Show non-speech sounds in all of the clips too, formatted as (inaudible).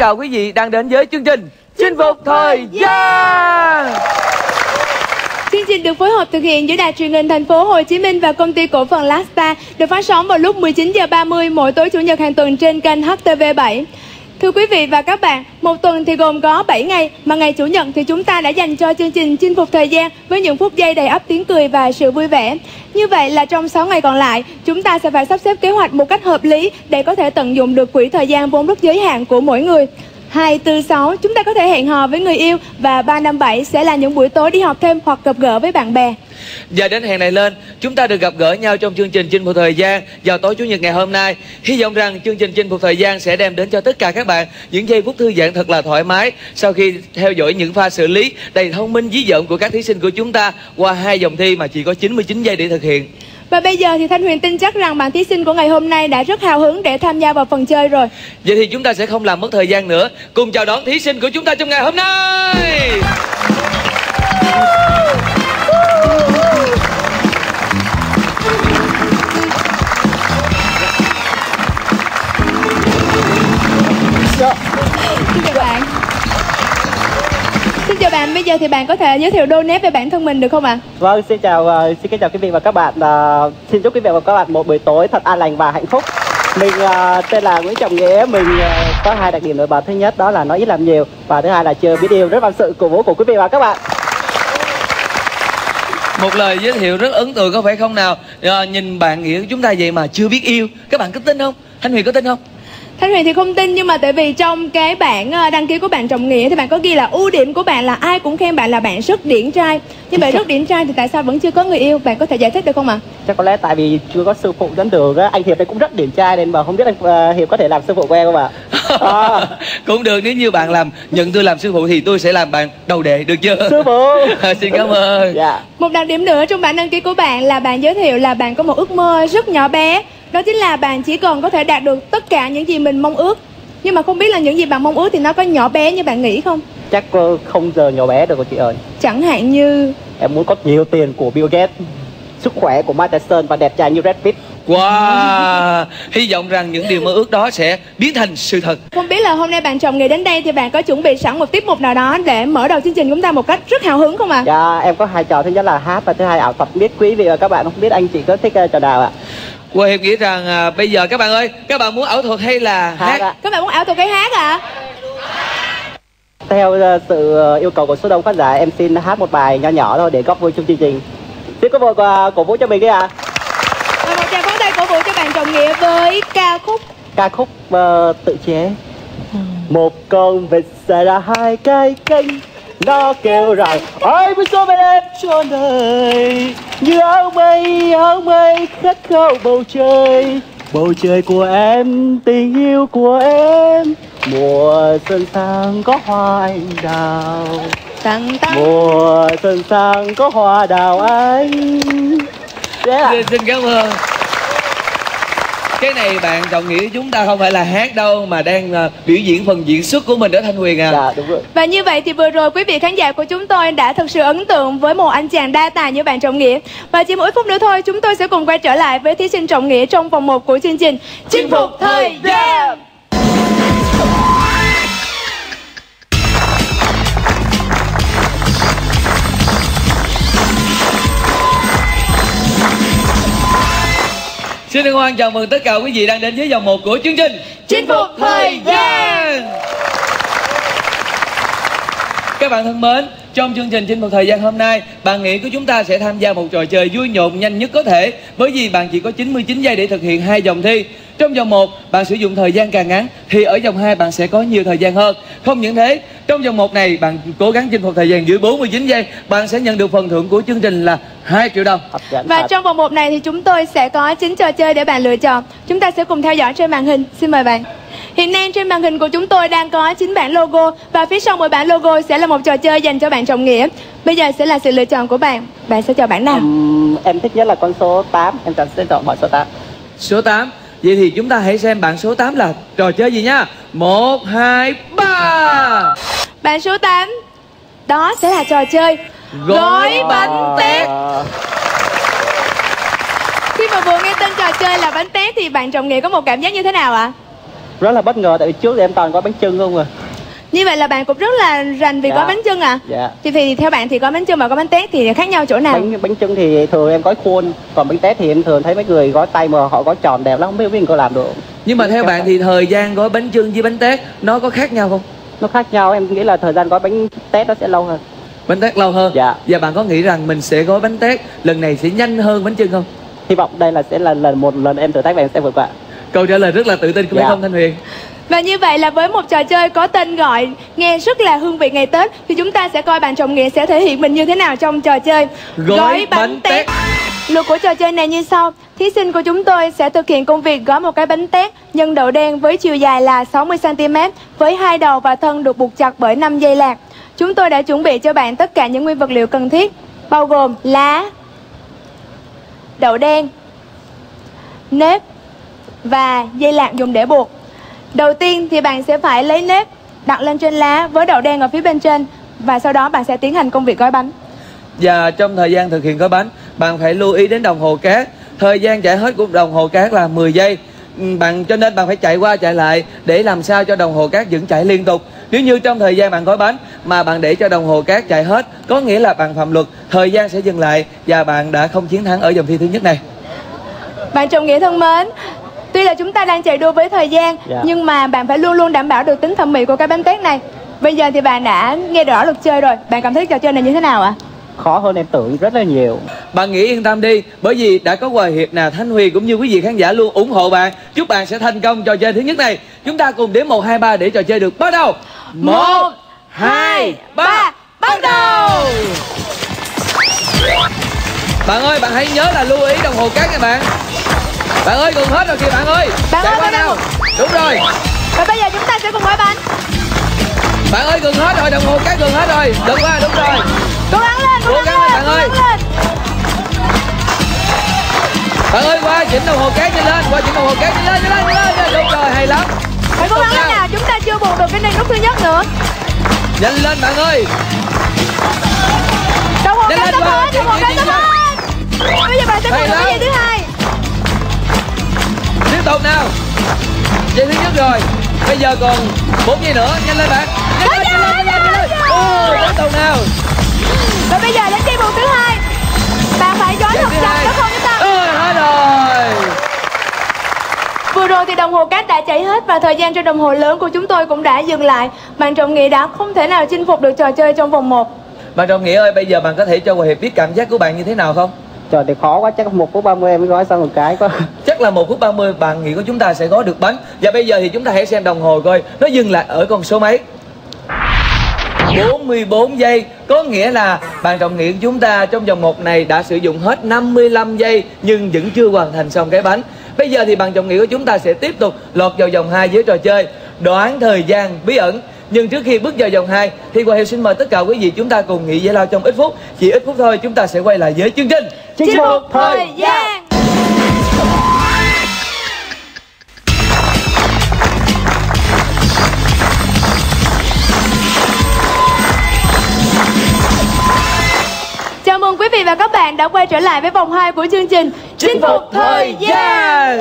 Chào quý vị đang đến với chương trình Chinh phục thời gian. Chương trình được phối hợp thực hiện giữa Đài truyền hình thành phố Hồ Chí Minh và công ty cổ phần Lasta được phát sóng vào lúc 19 giờ 30 mỗi tối chủ nhật hàng tuần trên kênh HTV7. Thưa quý vị và các bạn, một tuần thì gồm có 7 ngày, mà ngày Chủ nhật thì chúng ta đã dành cho chương trình chinh phục thời gian với những phút giây đầy ắp tiếng cười và sự vui vẻ. Như vậy là trong 6 ngày còn lại, chúng ta sẽ phải sắp xếp kế hoạch một cách hợp lý để có thể tận dụng được quỹ thời gian vốn rất giới hạn của mỗi người. 2, 4, 6 chúng ta có thể hẹn hò với người yêu và 3, 5, 7 sẽ là những buổi tối đi học thêm hoặc gặp gỡ với bạn bè. Giờ đến hẹn này lên, chúng ta được gặp gỡ nhau trong chương trình Chinh phục thời gian vào tối chủ nhật ngày hôm nay. Hy vọng rằng chương trình Chinh phục thời gian sẽ đem đến cho tất cả các bạn những giây phút thư giãn thật là thoải mái sau khi theo dõi những pha xử lý đầy thông minh dí dợm của các thí sinh của chúng ta qua hai dòng thi mà chỉ có 99 giây để thực hiện. Và bây giờ thì Thanh Huyền tin chắc rằng bạn thí sinh của ngày hôm nay đã rất hào hứng để tham gia vào phần chơi rồi. Vậy thì chúng ta sẽ không làm mất thời gian nữa, cùng chào đón thí sinh của chúng ta trong ngày hôm nay. Bạn, bây giờ thì bạn có thể giới thiệu đôi nét về bản thân mình được không ạ? Vâng, xin chào uh, xin kính chào quý vị và các bạn. Uh, xin chúc quý vị và các bạn một buổi tối thật an lành và hạnh phúc. Mình uh, tên là Nguyễn Trọng Nghĩa, mình uh, có hai đặc điểm nổi bật. Thứ nhất đó là nói ít làm nhiều và thứ hai là chưa biết yêu. Rất mong sự cổ vũ của quý vị và các bạn. Một lời giới thiệu rất ấn tượng có phải không nào? À, nhìn bạn nghĩa chúng ta vậy mà chưa biết yêu, các bạn có tin không? Thanh Huyền có tin không? Thanh Huyền thì không tin nhưng mà tại vì trong cái bản ờ, đăng ký của bạn Trọng Nghĩa thì bạn có ghi là ưu điểm của bạn là ai cũng khen bạn là bạn rất điển trai. như vậy rất điển trai thì tại sao vẫn chưa có người yêu? Bạn có thể giải thích được không ạ? Chắc có lẽ tại vì chưa có sư phụ dẫn đường á. Anh Hiệp đây cũng rất điển trai nên mà không biết anh uh, Hiệp có thể làm sư phụ của em không ạ? (laughs) À. cũng được nếu như bạn làm nhận tôi làm sư phụ thì tôi sẽ làm bạn đầu đệ được chưa? Sư phụ. à, (laughs) xin cảm ơn. Dạ. Một đặc điểm nữa trong bản đăng ký của bạn là bạn giới thiệu là bạn có một ước mơ rất nhỏ bé. Đó chính là bạn chỉ cần có thể đạt được tất cả những gì mình mong ước nhưng mà không biết là những gì bạn mong ước thì nó có nhỏ bé như bạn nghĩ không? Chắc không giờ nhỏ bé được rồi chị ơi Chẳng hạn như Em muốn có nhiều tiền của Bill Gates Sức khỏe của Mike Tyson và đẹp trai như Brad Pitt Wow, hy vọng rằng những điều mơ ước đó sẽ biến thành sự thật. Không biết là hôm nay bạn chồng nghề đến đây thì bạn có chuẩn bị sẵn một tiết mục nào đó để mở đầu chương trình chúng ta một cách rất hào hứng không ạ? À? Dạ, em có hai trò thứ nhất là hát và thứ hai ảo thuật. Biết quý vị và các bạn không biết anh chị có thích uh, trò nào ạ? Quê Hiệp nghĩ rằng à, bây giờ các bạn ơi, các bạn muốn ảo thuật hay là hát? hát? Các bạn muốn ảo thuật hay hát ạ? À? Theo uh, sự uh, yêu cầu của số đông khán giả, em xin hát một bài nhỏ nhỏ thôi để góp vui trong chương trình. Xin có một uh, cổ vũ cho mình đi ạ. À. Và một tràng pháo tay cổ vũ cho bạn Trọng Nghĩa với ca khúc ca khúc uh, tự chế. Một con vịt xài ra hai cái kênh nó kêu rằng ôi muốn số bên em cho đời. Như áo mây áo mây khát khao bầu trời. Bầu trời của em tình yêu của em. Mùa xuân sang có hoa anh đào. Tăng tăng mùa xuân sang có hoa đào anh. Yeah. xin cảm ơn cái này bạn trọng nghĩa chúng ta không phải là hát đâu mà đang uh, biểu diễn phần diễn xuất của mình đó thanh huyền à. Dạ đúng rồi. Và như vậy thì vừa rồi quý vị khán giả của chúng tôi đã thực sự ấn tượng với một anh chàng đa tài như bạn trọng nghĩa. Và chỉ mỗi phút nữa thôi chúng tôi sẽ cùng quay trở lại với thí sinh trọng nghĩa trong vòng 1 của chương trình chinh phục thời gian Xin hân hoan chào mừng tất cả quý vị đang đến với vòng 1 của chương trình Chinh phục thời gian. Các bạn thân mến, trong chương trình Chinh phục thời gian hôm nay, bạn nghĩ của chúng ta sẽ tham gia một trò chơi vui nhộn nhanh nhất có thể. Bởi vì bạn chỉ có 99 giây để thực hiện hai vòng thi. Trong vòng 1, bạn sử dụng thời gian càng ngắn Thì ở vòng 2 bạn sẽ có nhiều thời gian hơn Không những thế, trong vòng 1 này bạn cố gắng chinh phục thời gian dưới 49 giây Bạn sẽ nhận được phần thưởng của chương trình là 2 triệu đồng Và trong vòng 1 này thì chúng tôi sẽ có 9 trò chơi để bạn lựa chọn Chúng ta sẽ cùng theo dõi trên màn hình Xin mời bạn Hiện nay trên màn hình của chúng tôi đang có 9 bản logo và phía sau mỗi bản logo sẽ là một trò chơi dành cho bạn trọng nghĩa. Bây giờ sẽ là sự lựa chọn của bạn. Bạn sẽ chọn bản nào? Um, em thích nhất là con số 8, em sẽ chọn bản số 8. Số 8. Vậy thì chúng ta hãy xem bạn số 8 là trò chơi gì nha. 1 2 3. Bạn số 8 đó sẽ là trò chơi gói, gói bánh tét. Khi mà vừa nghe tên trò chơi là bánh tét thì bạn trọng nghĩa có một cảm giác như thế nào ạ? À? rất là bất ngờ tại vì trước thì em toàn gói bánh trưng không à Như vậy là bạn cũng rất là rành vì Dạ. gói bánh chưng à? dạ Thì, thì theo bạn thì gói bánh chưng và gói bánh tét thì khác nhau chỗ nào? bánh bánh trưng thì thường em gói khuôn còn bánh tét thì em thường thấy mấy người gói tay mà họ gói tròn đẹp lắm không biết mình có làm được không? nhưng mà theo bạn thì thời gian gói bánh chưng với bánh tét nó có khác nhau không nó khác nhau em nghĩ là thời gian gói bánh tét nó sẽ lâu hơn bánh tét lâu hơn Dạ. và bạn có nghĩ rằng mình sẽ gói bánh tét lần này sẽ nhanh hơn bánh chưng không hy vọng đây là sẽ là lần một lần em thử thách và em sẽ vượt qua câu trả lời rất là tự tin phải Dạ. không thanh huyền Và như vậy là với một trò chơi có tên gọi nghe rất là hương vị ngày Tết thì chúng ta sẽ coi bạn trọng nghĩa sẽ thể hiện mình như thế nào trong trò chơi Gói bánh tét. Luật của trò chơi này như sau Thí sinh của chúng tôi sẽ thực hiện công việc gói một cái bánh tét nhân đậu đen với chiều dài là 60cm với hai đầu và thân được buộc chặt bởi 5 dây lạc. Chúng tôi đã chuẩn bị cho bạn tất cả những nguyên vật liệu cần thiết bao gồm lá, đậu đen, nếp và dây lạc dùng để buộc. Đầu tiên thì bạn sẽ phải lấy nếp đặt lên trên lá với đậu đen ở phía bên trên và sau đó bạn sẽ tiến hành công việc gói bánh. và trong thời gian thực hiện gói bánh bạn phải lưu ý đến đồng hồ cát. Thời gian chạy hết của đồng hồ cát là 10 giây. Ừ, bạn cho nên bạn phải chạy qua chạy lại để làm sao cho đồng hồ cát vẫn chạy liên tục. Nếu như trong thời gian bạn gói bánh mà bạn để cho đồng hồ cát chạy hết có nghĩa là bạn phạm luật thời gian sẽ dừng lại và bạn đã không chiến thắng ở vòng thi thứ nhất này. Bạn Trọng Nghĩa thân mến, tuy là chúng ta đang chạy đua với thời gian Dạ. nhưng mà bạn phải luôn luôn đảm bảo được tính thẩm mỹ của cái bánh tét này. Bây giờ thì bạn đã nghe rõ luật chơi rồi, bạn cảm thấy trò chơi này như thế nào ạ? khó hơn em tưởng rất là nhiều. Bạn nghĩ yên tâm đi bởi vì đã có hòa hiệp nào thanh huyền cũng như quý vị khán giả luôn ủng hộ bạn. Chúc bạn sẽ thành công trò chơi thứ nhất này. Chúng ta cùng đếm một hai ba để trò chơi được bắt đầu một hai ba bắt đầu! Bạn ơi bạn hãy nhớ là lưu ý đồng hồ cát nha bạn bạn ơi gần hết rồi kìa bạn ơi Bạn chạy ơi, qua nào đúng rồi Và bây giờ chúng ta sẽ cùng gói bánh. bạn ơi gần hết rồi đồng hồ cát gần hết rồi đúng qua đúng rồi Cố gắng lên, cố gắng lên, lên, bạn ơi. lên. bạn ơi qua chỉnh đồng hồ cát nhanh lên qua chỉnh đồng hồ cát nhanh lên nhanh lên nhanh lên đúng rồi hay lắm Phải cố gắng lên nào, chúng ta chưa buộc được cái này nút thứ nhất nữa. nhanh lên bạn ơi Đồng hồ cát lên, sắp hết, đồng hồ cát sắp hết. Bây giờ bạn sẽ cùng lắm. cái gì thứ hai. Tục nào dây thứ nhất rồi bây giờ còn bốn giây nữa nhanh lên bạn nhanh lên nhanh lên nhanh lên, ô tiếp tục nào Và bây giờ đến dây buộc thứ hai. Bạn phải gói thật chặt nó không chúng ta. ôi hết rồi Vừa rồi thì đồng hồ cát đã chạy hết và thời gian trên đồng hồ lớn của chúng tôi cũng đã dừng lại. Bạn Trọng Nghĩa đã không thể nào chinh phục được trò chơi trong vòng 1. bạn trọng nghĩa ơi bây giờ bạn có thể cho hòa hiệp biết cảm giác của bạn như thế nào không trời, thì khó quá, chắc một phút 30 em mới gói xong một cái quá. (laughs) Chắc là một phút 30 bạn nghĩ của chúng ta sẽ gói được bánh. Và bây giờ thì chúng ta hãy xem đồng hồ coi, nó dừng lại ở con số mấy? 44 giây. Có nghĩa là bạn trọng nghĩa chúng ta trong vòng một này đã sử dụng hết 55 giây, nhưng vẫn chưa hoàn thành xong cái bánh. Bây giờ thì bạn trọng nghĩa của chúng ta sẽ tiếp tục lọt vào vòng 2 với trò chơi. Đoán thời gian, bí ẩn nhưng trước khi bước vào vòng 2 thì Hòa Hiệp xin mời tất cả quý vị chúng ta cùng nghỉ giải lao trong ít phút chỉ ít phút thôi chúng ta sẽ quay lại với chương trình Chinh phục thời gian. Chào mừng quý vị và các bạn đã quay trở lại với vòng 2 của chương trình Chinh phục thời gian.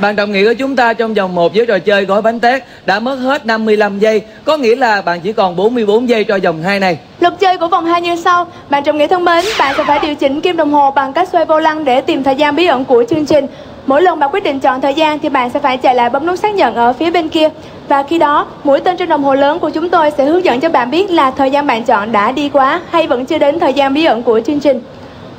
Bạn đồng nghĩa của chúng ta trong vòng một với trò chơi gói bánh tét đã mất hết 55 giây. Có nghĩa là bạn chỉ còn 44 giây cho vòng 2 này. Luật chơi của vòng 2 như sau. Bạn Trọng Nghĩa thân mến, bạn sẽ phải điều chỉnh kim đồng hồ bằng cách xoay vô lăng để tìm thời gian bí ẩn của chương trình. Mỗi lần bạn quyết định chọn thời gian thì bạn sẽ phải chạy lại bấm nút xác nhận ở phía bên kia. Và khi đó, mũi tên trên đồng hồ lớn của chúng tôi sẽ hướng dẫn cho bạn biết là thời gian bạn chọn đã đi quá hay vẫn chưa đến thời gian bí ẩn của chương trình.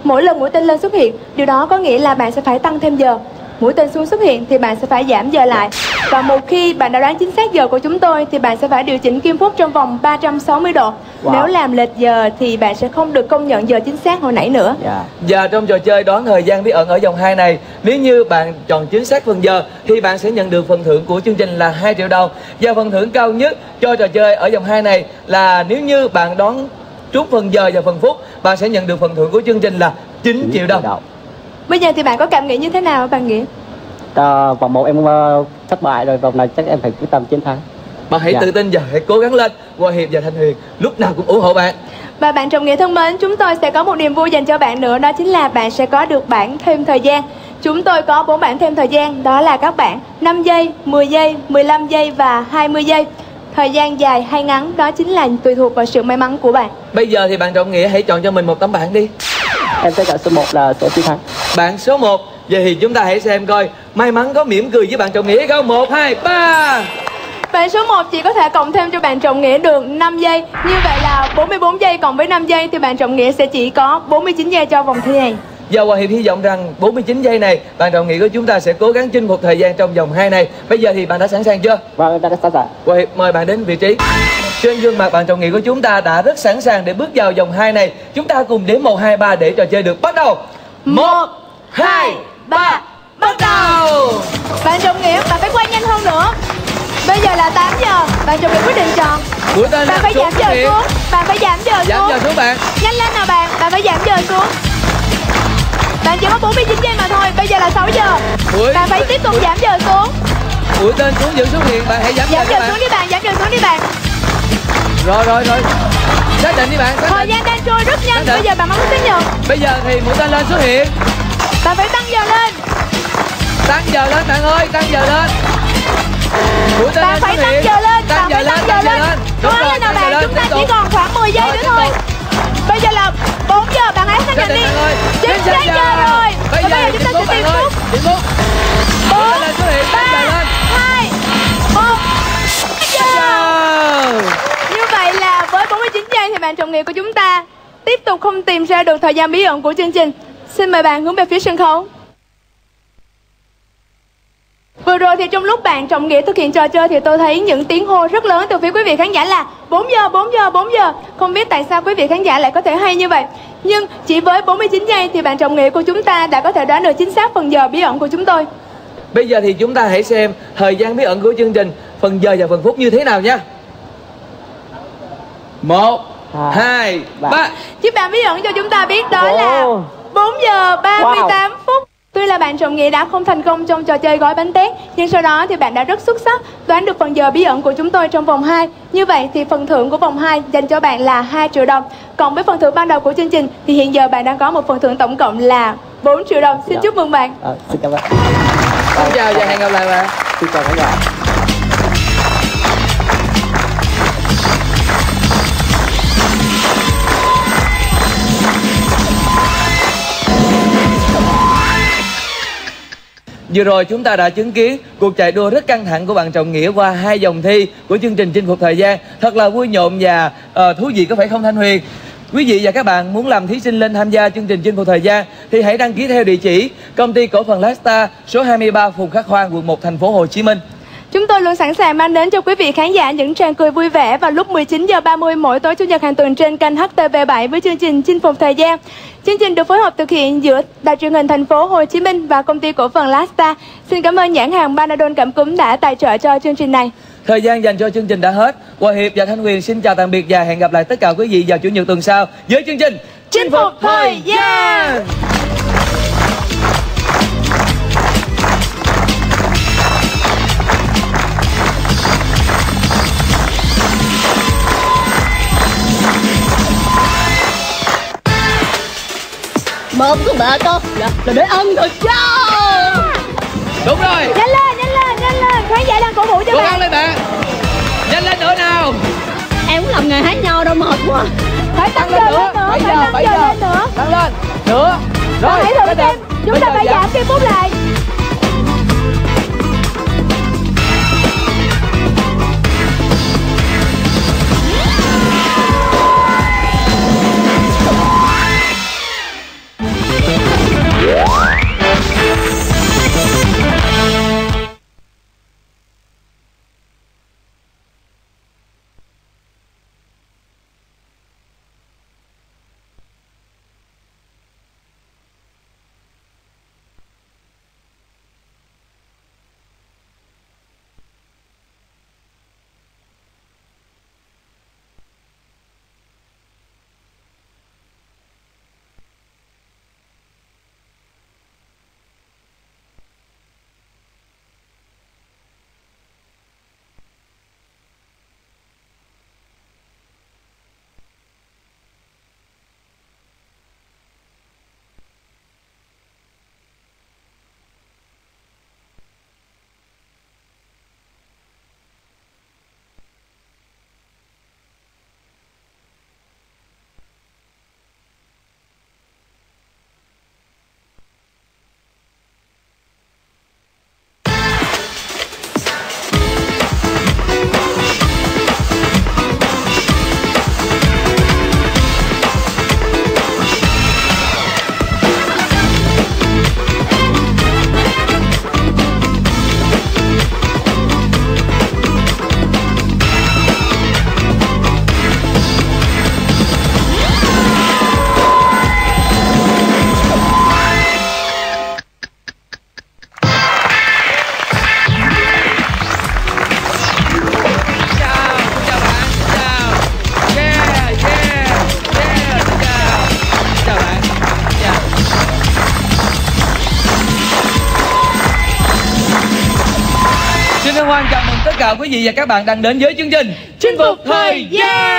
Mỗi lần mũi tên lên xuất hiện, điều đó có nghĩa là bạn sẽ phải tăng thêm giờ. Mũi tên xuống xuất hiện thì bạn sẽ phải giảm giờ lại. Và một khi bạn đã đoán chính xác giờ của chúng tôi thì bạn sẽ phải điều chỉnh kim phút trong vòng 360 độ. Wow. Nếu làm lệch giờ thì bạn sẽ không được công nhận giờ chính xác hồi nãy nữa. Dạ. Và trong trò chơi đoán thời gian bí ẩn ở vòng 2 này Nếu như bạn chọn chính xác phần giờ Thì bạn sẽ nhận được phần thưởng của chương trình là 2 triệu đồng. Và phần thưởng cao nhất cho trò chơi ở vòng 2 này Là nếu như bạn đoán trúng phần giờ và phần phút Bạn sẽ nhận được phần thưởng của chương trình là 9 triệu đồng Bây giờ thì bạn có cảm nghĩ như thế nào bạn nghĩ? à, vòng một em ờ, thất bại rồi vòng này chắc em phải quyết tâm chiến thắng Bạn hãy Dạ. tự tin và hãy cố gắng lên Hòa Hiệp và Thanh Huyền lúc nào cũng ủng hộ bạn Và bạn trọng nghĩa thân mến, chúng tôi sẽ có một niềm vui dành cho bạn nữa Đó chính là bạn sẽ có được bản thêm thời gian Chúng tôi có bốn bảng thêm thời gian, đó là các bạn 5 giây, 10 giây, 15 giây và 20 giây. Thời gian dài hay ngắn đó chính là tùy thuộc vào sự may mắn của bạn. Bây giờ thì bạn Trọng Nghĩa hãy chọn cho mình một tấm bảng đi Em sẽ chọn số 1 là số chiến thắng Bạn số 1 Vậy thì chúng ta hãy xem coi May mắn có mỉm cười với bạn Trọng Nghĩa hay không? 1, 2, 3 Bạn số 1 chỉ có thể cộng thêm cho bạn Trọng Nghĩa được 5 giây. Như vậy là 44 giây cộng với 5 giây Thì bạn Trọng Nghĩa sẽ chỉ có 49 giây cho vòng thi này. Giờ Hòa Hiệp hy vọng rằng 49 giây này Bạn Trọng Nghĩa của chúng ta sẽ cố gắng chinh phục thời gian trong vòng 2 này. Bây giờ thì bạn đã sẵn sàng chưa? Vâng, em đã sẵn sàng. Hòa Hiệp mời bạn đến vị trí Trên gương mặt bạn Trọng Nghĩa của chúng ta đã rất sẵn sàng để bước vào vòng 2 này. Chúng ta cùng đếm 1, 2, 3 để trò chơi được. Bắt đầu. 1, 2, 3 Bắt đầu. Bạn Trọng Nghĩa, bạn phải quay nhanh hơn nữa. Bây giờ là 8 giờ. Bạn Trọng Nghĩa quyết định chọn. Mũi tên Bạn phải giảm giờ xuống. Bạn phải giảm giờ Giảm xuống. giờ xuống bạn. Nhanh lên nào bạn, bạn phải giảm giờ xuống. Bạn chỉ có 49 giây mà thôi. Bây giờ là 6 giờ. Mũi Bạn phải tiếp tục giảm giờ xuống. Mũi tên xuống vẫn xuất hiện Bạn hãy giảm giờ Giảm giờ bạn. xuống đi bạn, giảm giờ xuống đi bạn Rồi rồi rồi. Xác định đi bạn xác Thời định. gian đang trôi rất nhanh. Bây giờ bạn bấm xác nhận Bây giờ thì mũi tên lên xuất hiện. Bạn phải tăng giờ lên. Tăng giờ lên bạn ơi Tăng giờ lên. Mũi tên Bạn lên phải xuất tăng hiện. giờ lên Tăng giờ phải lên tăng Tăng giờ giờ lên. Đúng Cố rồi lên nào tăng giờ bạn lên Chúng ta chỉ còn khoảng 10 giây Rồi, nữa thôi. Bây giờ là 4 giờ Bạn hãy xác nhận đi. Chính xác giờ. rồi. Bây giờ giờ chúng ta sẽ tiếp ơi. phút bạn trọng nghiệp của chúng ta tiếp tục không tìm ra được thời gian bí ẩn của chương trình. Xin mời bạn hướng về phía sân khấu. Vừa rồi thì trong lúc bạn trọng nghĩa thực hiện trò chơi thì tôi thấy những tiếng hô rất lớn từ phía quý vị khán giả là 4 giờ, 4 giờ, 4 giờ. Không biết tại sao quý vị khán giả lại có thể hay như vậy. Nhưng chỉ với 49 giây thì bạn trọng nghĩa của chúng ta đã có thể đoán được chính xác phần giờ bí ẩn của chúng tôi. Bây giờ thì chúng ta hãy xem thời gian bí ẩn của chương trình phần giờ và phần phút như thế nào nha. Một, Hai, hai, ba. ba. Giúp bạn bí ẩn cho chúng ta biết đó là Ồ. 4 giờ 38 phút. Tuy là bạn trọng nghĩa đã không thành công trong trò chơi gói bánh tét, nhưng sau đó thì bạn đã rất xuất sắc đoán được phần giờ bí ẩn của chúng tôi trong vòng 2. Như vậy thì phần thưởng của vòng 2 dành cho bạn là 2 triệu đồng. Còn với phần thưởng ban đầu của chương trình thì hiện giờ bạn đang có một phần thưởng tổng cộng là 4 triệu đồng. Xin Dạ. chúc mừng bạn. à, Xin cảm ơn Xin chào và hẹn gặp lại bạn. Xin chào khán giả Vừa rồi chúng ta đã chứng kiến cuộc chạy đua rất căng thẳng của bạn Trọng Nghĩa qua hai vòng thi của chương trình chinh phục thời gian. Thật là vui nhộn và uh, thú vị có phải không Thanh Huyền? Quý vị và các bạn muốn làm thí sinh lên tham gia chương trình chinh phục thời gian thì hãy đăng ký theo địa chỉ công ty cổ phần Lasta số 23 Phùng Khắc Khoan quận 1 thành phố Hồ Chí Minh. Chúng tôi luôn sẵn sàng mang đến cho quý vị khán giả những tràng cười vui vẻ vào lúc 19h30 mỗi tối chủ nhật hàng tuần trên kênh HTV7 với chương trình Chinh phục thời gian. Chương trình được phối hợp thực hiện giữa Đài truyền hình thành phố Hồ Chí Minh và công ty cổ phần Lasta. Xin cảm ơn nhãn hàng Panadol cảm cúm đã tài trợ cho chương trình này. Thời gian dành cho chương trình đã hết. Hòa Hiệp và Thanh Huyền xin chào tạm biệt và hẹn gặp lại tất cả quý vị vào chủ nhật tuần sau với chương trình Chinh phục thời gian. Mớm của mẹ con là, là để ăn thịt trâu Đúng rồi. Nhanh lên, nhanh lên, nhanh lên. Khán giả đang cổ vũ cho Cố bạn. lên bạn. Nhanh lên nữa nào. Em cũng làm nghề hát nhau đâu mệt quá Phải tăng giờ lên nữa, phải tăng giờ lên nữa. Tăng lên. Nữa. Rồi, hãy thử xem. Chúng ta phải giảm cái phút lại. Quý vị và các bạn đang đến với chương trình Chinh phục thời gian.